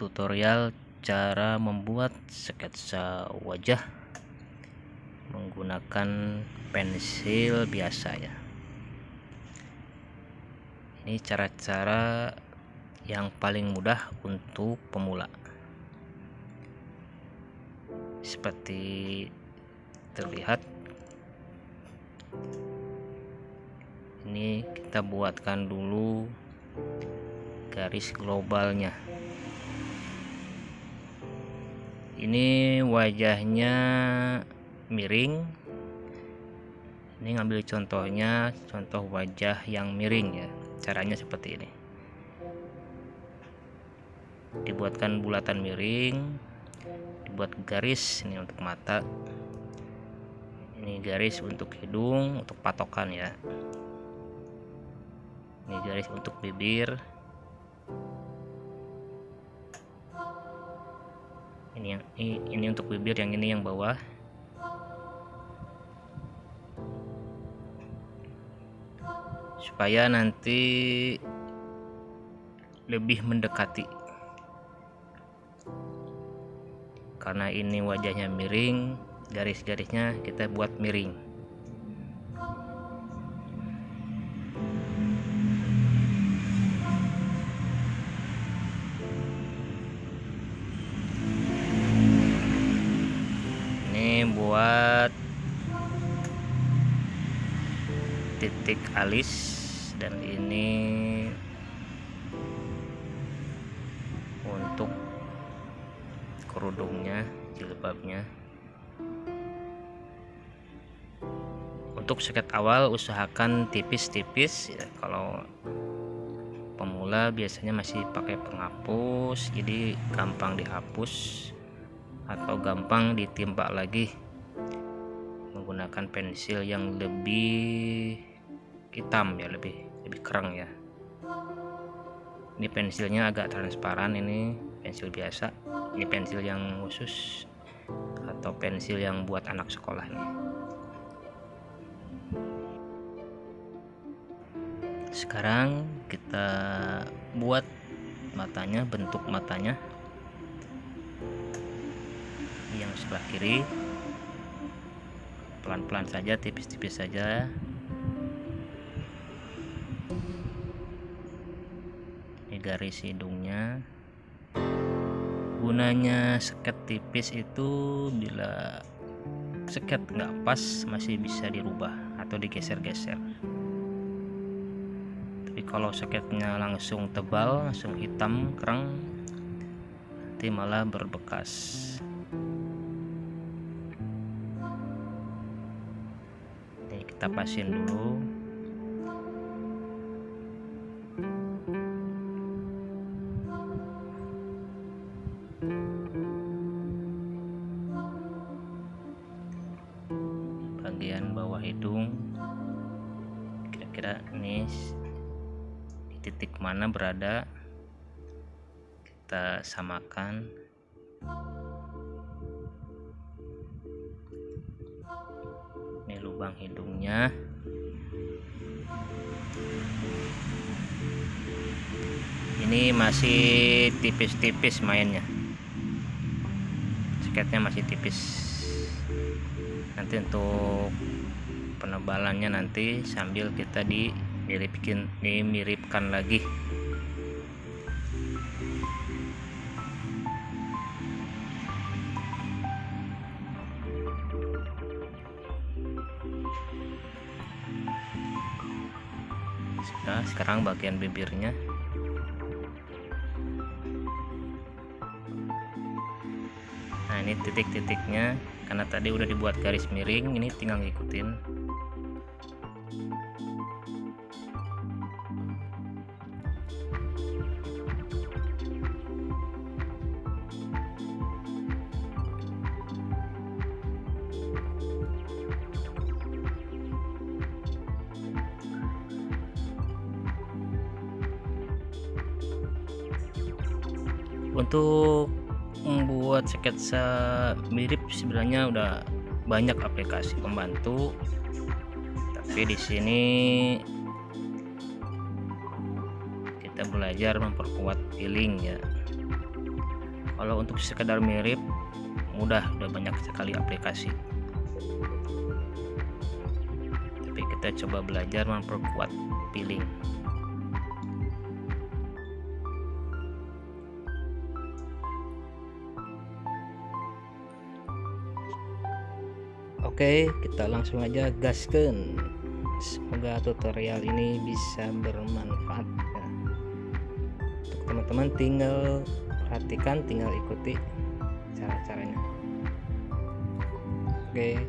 tutorial cara membuat sketsa wajah menggunakan pensil biasa ya. Ini cara-cara yang paling mudah untuk pemula. Seperti terlihat ini kita buatkan dulu garis globalnya ini wajahnya miring. Ini ngambil contohnya contoh wajah yang miring ya caranya seperti ini. Dibuatkan bulatan miring dibuat garis ini untuk mata. Ini garis untuk hidung untuk patokan ya. Ini garis untuk bibir ini yang ini, ini untuk bibir yang ini yang bawah. Supaya nanti lebih mendekati. Karena ini wajahnya miring garis-garisnya kita buat miring titik alis dan ini untuk kerudungnya jilbabnya. Untuk seket awal usahakan tipis-tipis. Ya kalau pemula biasanya masih pakai penghapus jadi gampang dihapus atau gampang ditimpa lagi. Menggunakan pensil yang lebih hitam ya lebih lebih kerang ya. Ini pensilnya agak transparan ini pensil biasa. Ini pensil yang khusus atau pensil yang buat anak sekolah nih. Sekarang kita buat matanya bentuk matanya. Yang sebelah kiri pelan-pelan saja tipis-tipis saja garis hidungnya. Gunanya seket tipis itu bila seket nggak pas masih bisa dirubah atau digeser-geser. Tapi kalau seketnya langsung tebal langsung hitam kerang nanti malah berbekas. Ini kita pasin dulu bawah hidung. Kira-kira ini di titik mana berada? Kita samakan. Ini lubang hidungnya. Ini masih tipis-tipis mainnya. Sketnya masih tipis. Nanti untuk penebalannya nanti sambil kita dimiripkan dimiripkan lagi. Sudah sekarang bagian bibirnya. Nah ini titik-titiknya. Karena tadi udah dibuat garis miring ini tinggal ngikutin untuk membuat sketsa mirip sebenarnya udah banyak aplikasi pembantu. Tapi di sini kita belajar memperkuat feeling ya. Kalau untuk sekedar mirip mudah udah banyak sekali aplikasi. Tapi kita coba belajar memperkuat peeling Oke kita langsung aja gaskan. Semoga tutorial ini bisa bermanfaat. Ya. untuk teman-teman tinggal perhatikan tinggal ikuti cara-caranya. Oke